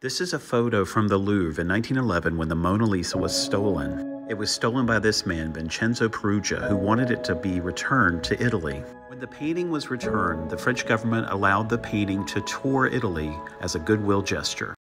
This is a photo from the Louvre in 1911 when the Mona Lisa was stolen. It was stolen by this man, Vincenzo Peruggia, who wanted it to be returned to Italy. When the painting was returned, the French government allowed the painting to tour Italy as a goodwill gesture.